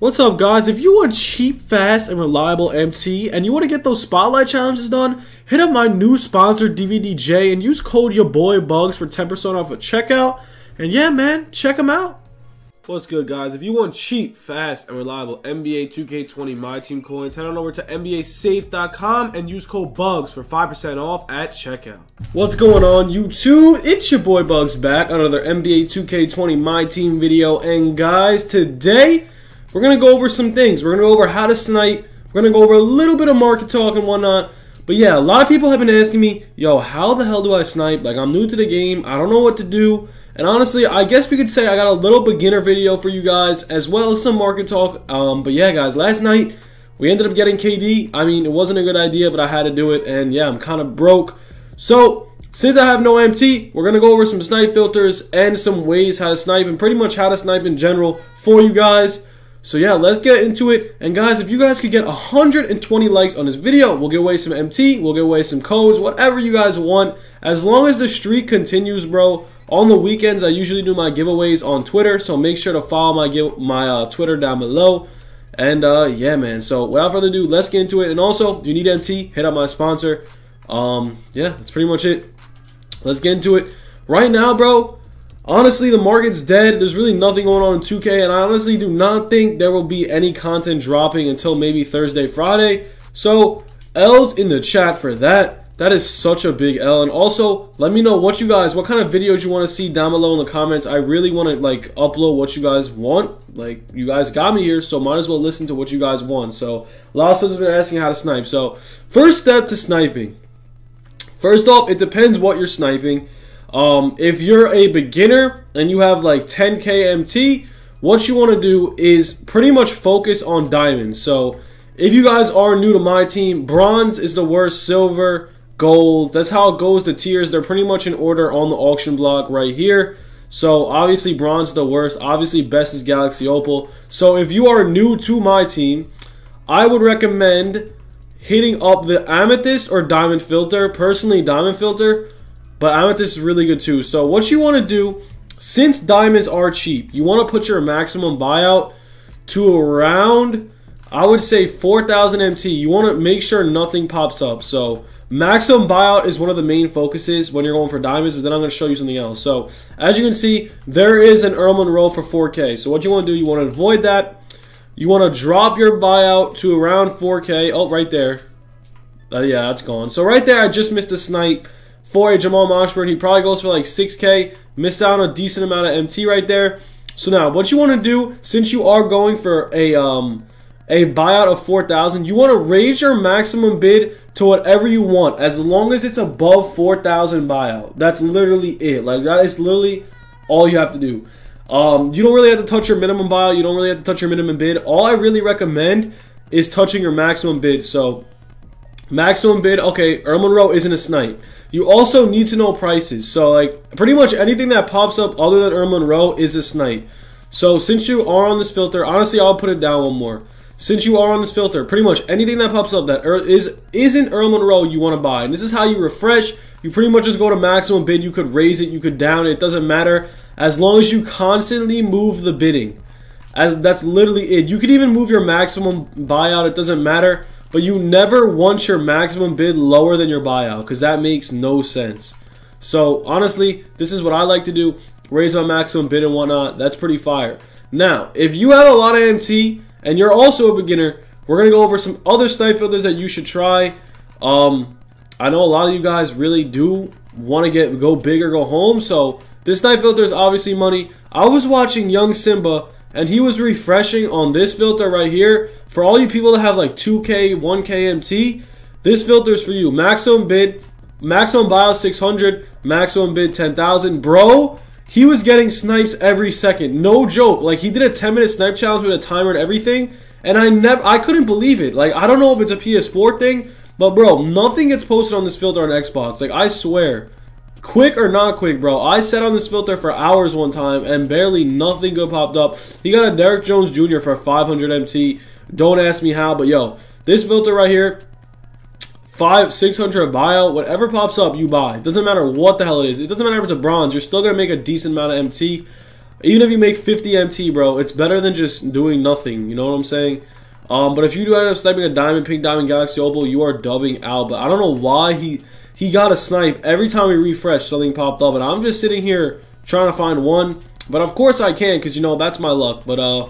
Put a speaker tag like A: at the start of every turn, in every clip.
A: What's up guys? If you want cheap, fast, and reliable MT and you want to get those spotlight challenges done, hit up my new sponsor DVDJ and use code your boy Bugz for 10% off at checkout. And yeah man, check them out. What's good guys? If you want cheap, fast, and reliable NBA 2K20 My Team coins, head on over to NBASafe.com and use code BUGZ for 5% off at checkout. What's going on YouTube? It's your boy Bugz back another NBA 2K20 My Team video. And guys, today we're going to go over some things. We're going to go over how to snipe. We're going to go over a little bit of market talk and whatnot. But yeah, a lot of people have been asking me, yo, how the hell do I snipe? Like, I'm new to the game. I don't know what to do. And honestly, I guess we could say I got a little beginner video for you guys, as well as some market talk. Um, but yeah, guys, last night, we ended up getting KD. I mean, it wasn't a good idea, but I had to do it. And yeah, I'm kind of broke. So, since I have no MT, we're going to go over some snipe filters and some ways how to snipe and pretty much how to snipe in general for you guys. So yeah, let's get into it. And guys, if you guys could get 120 likes on this video, we'll give away some MT, we'll give away some codes, whatever you guys want. As long as the streak continues, bro. On the weekends, I usually do my giveaways on Twitter, so make sure to follow my give my uh, Twitter down below. And uh, yeah, man. So without further ado, let's get into it. And also, if you need MT, hit up my sponsor. Um, yeah, that's pretty much it. Let's get into it. Right now, bro, Honestly, the market's dead. There's really nothing going on in 2K, and I honestly do not think there will be any content dropping until maybe Thursday, Friday. So, L's in the chat for that. That is such a big L. And also, let me know what you guys, what kind of videos you want to see down below in the comments. I really want to, like, upload what you guys want. Like, you guys got me here, so might as well listen to what you guys want. So, a lot of has been asking how to snipe. So, first step to sniping. First off, it depends what you're sniping. Um, if you're a beginner and you have like 10k MT, what you want to do is pretty much focus on diamonds. So if you guys are new to my team, bronze is the worst, silver, gold. That's how it goes. The tiers, they're pretty much in order on the auction block right here. So obviously bronze is the worst. Obviously best is Galaxy Opal. So if you are new to my team, I would recommend hitting up the amethyst or diamond filter. Personally, diamond filter but Amethyst is really good too. So what you want to do, since diamonds are cheap, you want to put your maximum buyout to around, I would say 4,000 MT. You want to make sure nothing pops up. So maximum buyout is one of the main focuses when you're going for diamonds, but then I'm going to show you something else. So as you can see, there is an Earl Monroe for 4K. So what you want to do, you want to avoid that. You want to drop your buyout to around 4K. Oh, right there. Uh, yeah, that's gone. So right there, I just missed a snipe for a Jamal Mashburn. He probably goes for like 6K. Missed out on a decent amount of MT right there. So now, what you want to do, since you are going for a um, a buyout of 4,000, you want to raise your maximum bid to whatever you want, as long as it's above 4,000 buyout. That's literally it. Like that is literally all you have to do. Um, you don't really have to touch your minimum buyout. You don't really have to touch your minimum bid. All I really recommend is touching your maximum bid. So maximum bid. Okay, Earl Monroe isn't a snipe. You also need to know prices. So, like, pretty much anything that pops up other than Earl Monroe is a snipe. So, since you are on this filter, honestly, I'll put it down one more. Since you are on this filter, pretty much anything that pops up that is isn't Earl Monroe, you want to buy. And this is how you refresh. You pretty much just go to maximum bid. You could raise it, you could down it. It doesn't matter as long as you constantly move the bidding. As that's literally it. You could even move your maximum buyout. It doesn't matter. But you never want your maximum bid lower than your buyout because that makes no sense. So honestly, this is what I like to do. Raise my maximum bid and whatnot. That's pretty fire. Now, if you have a lot of MT and you're also a beginner, we're gonna go over some other snipe filters that you should try. Um, I know a lot of you guys really do want to get go big or go home. So this snipe filter is obviously money. I was watching Young Simba and he was refreshing on this filter right here. For all you people that have like 2K, 1K MT, this filter is for you. Maximum bid, maximum buyout 600, maximum bid 10,000. Bro, he was getting snipes every second. No joke. Like he did a 10 minute snipe challenge with a timer and everything. And I never, I couldn't believe it. Like I don't know if it's a PS4 thing, but bro, nothing gets posted on this filter on Xbox. Like I swear. Quick or not quick, bro. I sat on this filter for hours one time and barely nothing good popped up. He got a Derrick Jones Jr. for 500 MT. Don't ask me how, but yo, this filter right here, five, 600 buyout, whatever pops up, you buy. It doesn't matter what the hell it is. It doesn't matter if it's a bronze. You're still going to make a decent amount of MT. Even if you make 50 MT, bro, it's better than just doing nothing. You know what I'm saying? Um, but if you do end up sniping a diamond, pink diamond, galaxy opal, you are dubbing out. But I don't know why he he got a snipe every time we refresh. Something popped up, and I'm just sitting here trying to find one. But of course I can, cause you know that's my luck. But uh,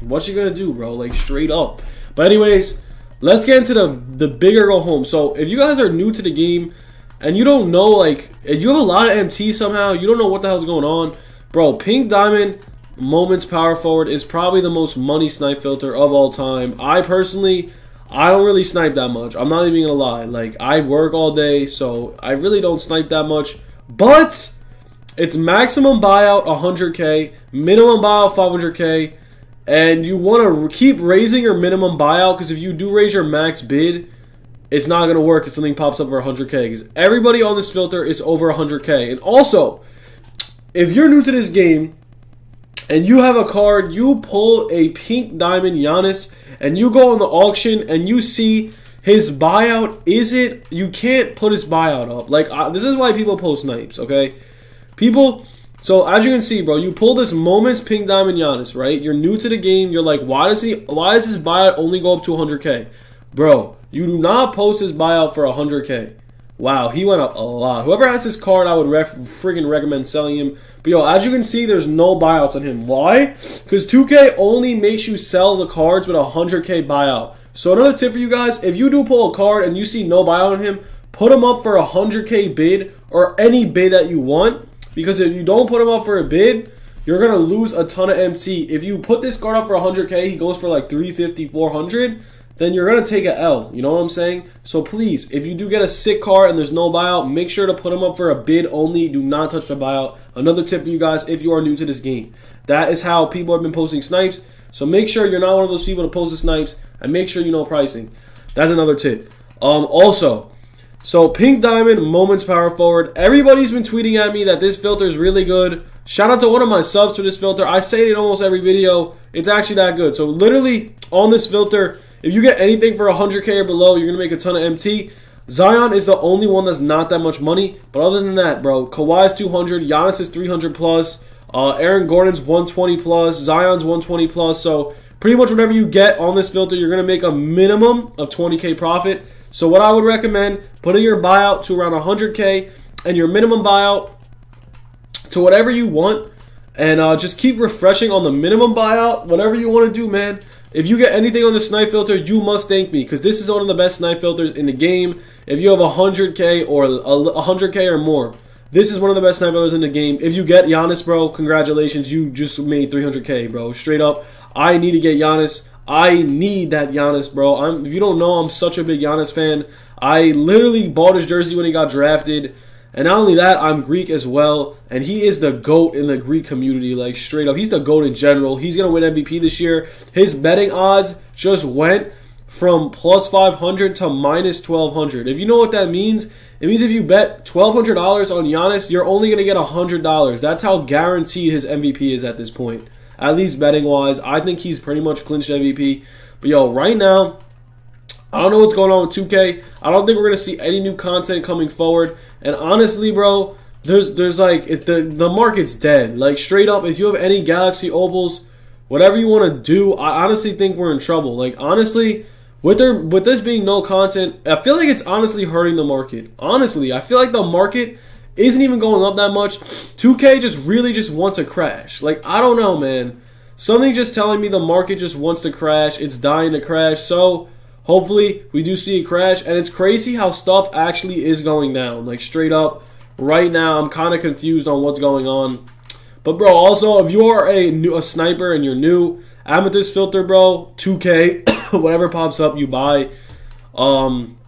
A: what you gonna do, bro? Like straight up. But anyways, let's get into the the bigger go home. So if you guys are new to the game and you don't know, like, if you have a lot of MT somehow, you don't know what the hell's going on, bro. Pink diamond moments power forward is probably the most money snipe filter of all time. I personally, I don't really snipe that much. I'm not even gonna lie. Like I work all day, so I really don't snipe that much. But it's maximum buyout 100k, minimum buyout 500k, and you want to keep raising your minimum buyout because if you do raise your max bid, it's not gonna work if something pops up for 100k. Because everybody on this filter is over 100k, and also, if you're new to this game and you have a card, you pull a pink diamond Giannis, and you go on the auction and you see his buyout. Is it you can't put his buyout up. Like uh, this is why people post snipes okay? People so as you can see bro you pull this moments pink diamond Giannis right? You're new to the game. You're like why does he why does his buyout only go up to 100k bro you do not post his buyout for 100k Wow, he went up a lot. Whoever has this card, I would ref- friggin' recommend selling him. But yo, as you can see, there's no buyouts on him. Why? Because 2K only makes you sell the cards with a 100k buyout. So another tip for you guys, if you do pull a card and you see no buyout on him, put him up for a 100k bid or any bid that you want. Because if you don't put him up for a bid, you're going to lose a ton of MT. If you put this card up for 100k, he goes for like 350, 400 then you're going to take a L. You know what I'm saying? So please, if you do get a sick car and there's no buyout, make sure to put them up for a bid only. Do not touch the buyout. Another tip for you guys if you are new to this game. That is how people have been posting snipes. So make sure you're not one of those people to post the snipes and make sure you know pricing. That's another tip. Um, also, so Pink Diamond Moments Power Forward. Everybody's been tweeting at me that this filter is really good. Shout out to one of my subs for this filter. I say it in almost every video. It's actually that good. So literally on this filter, if you get anything for 100k or below, you're gonna make a ton of MT. Zion is the only one that's not that much money, but other than that, bro, Kawhi's 200, Giannis is 300 plus, uh, Aaron Gordon's 120 plus, Zion's 120 plus. So pretty much whatever you get on this filter, you're gonna make a minimum of 20k profit. So what I would recommend, putting your buyout to around 100k and your minimum buyout to whatever you want, and uh, just keep refreshing on the minimum buyout, whatever you want to do, man. If you get anything on the snipe filter, you must thank me because this is one of the best snipe filters in the game. If you have 100k or 100k or more, this is one of the best snipe filters in the game. If you get Giannis, bro, congratulations, you just made 300k, bro. Straight up, I need to get Giannis. I need that Giannis, bro. I'm, if you don't know, I'm such a big Giannis fan. I literally bought his jersey when he got drafted. And not only that, I'm Greek as well, and he is the GOAT in the Greek community, like straight up. He's the GOAT in general. He's going to win MVP this year. His betting odds just went from plus 500 to minus 1200. If you know what that means, it means if you bet $1,200 on Giannis, you're only going to get $100. That's how guaranteed his MVP is at this point. At least betting wise, I think he's pretty much clinched MVP. But yo, right now, I don't know what's going on with 2K. I don't think we're going to see any new content coming forward. And honestly, bro, there's there's like if the the market's dead. Like straight up, if you have any Galaxy Opals, whatever you want to do, I honestly think we're in trouble. Like honestly, with there with this being no content, I feel like it's honestly hurting the market. Honestly, I feel like the market isn't even going up that much. 2K just really just wants to crash. Like I don't know, man. Something just telling me the market just wants to crash. It's dying to crash. So Hopefully, we do see a crash. And it's crazy how stuff actually is going down. Like, straight up, right now, I'm kind of confused on what's going on. But, bro, also, if you are a, new, a sniper and you're new, Amethyst filter, bro, 2K, whatever pops up, you buy. Um,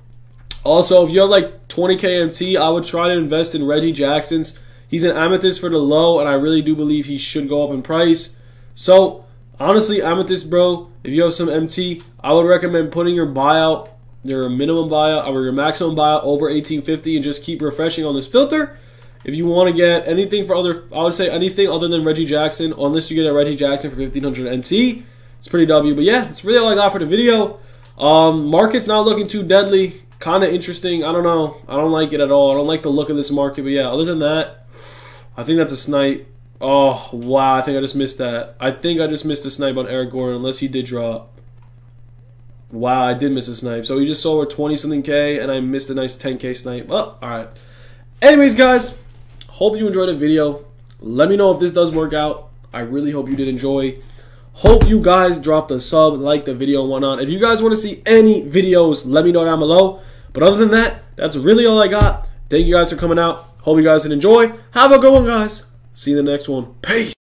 A: also, if you have like 20k MT, I would try to invest in Reggie Jackson's. He's an Amethyst for the low, and I really do believe he should go up in price. So, honestly, Amethyst, bro, if you have some MT, I would recommend putting your buyout, your minimum buyout, or your maximum buyout over 1850 and just keep refreshing on this filter. If you want to get anything for other, I would say anything other than Reggie Jackson, unless you get a Reggie Jackson for 1500 MT, it's pretty W. But yeah, that's really all I got for the video. Um, market's not looking too deadly. Kind of interesting. I don't know. I don't like it at all. I don't like the look of this market. But yeah, other than that, I think that's a snipe. Oh, wow. I think I just missed that. I think I just missed a snipe on Eric Gordon, unless he did drop. Wow, I did miss a snipe. So he just saw a 20 something K, and I missed a nice 10K snipe. Oh, alright. Anyways, guys, hope you enjoyed the video. Let me know if this does work out. I really hope you did enjoy. Hope you guys dropped a sub, like the video, and whatnot. If you guys want to see any videos, let me know down below. But other than that, that's really all I got. Thank you guys for coming out. Hope you guys did enjoy. Have a good one, guys. See you in the next one. Peace.